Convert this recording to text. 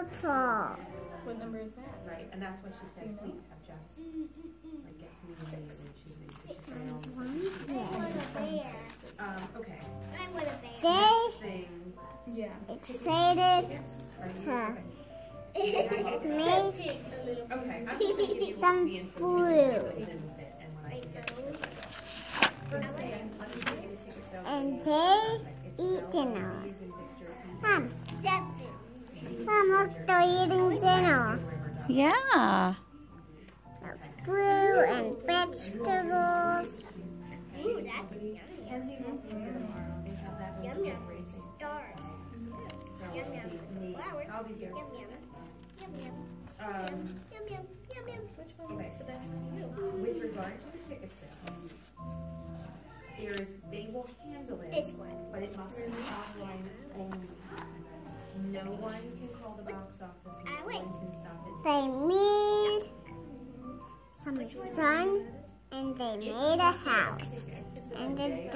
Beautiful. What number is that? Right, and that's when she said, please have Jess, like, get to me immediately, she's, she's saying all this. One I want a bear. Um, okay, I want a bear. They thing, Yeah. excited right, to okay. make Okay, I'm just give you Some the information food. that didn't fit and they eat can look, they're eating dinner. Yeah. Fruit and vegetables. Ooh, that's yummy. Kenzie will be here tomorrow. They have that Yum Wednesday yum. racing. Stars. So Yum it'll yum. be me. Flower. I'll be here. Yum yum. Yum yum. Um, Yum yum. Yum yum. Which one Okay. is the best to you? with regard to the ticket sales, there is, they will handle it. This one. But it must be online only. No one can call the box office, no wait. one can stop it. They made some sun and they made a house and a dog.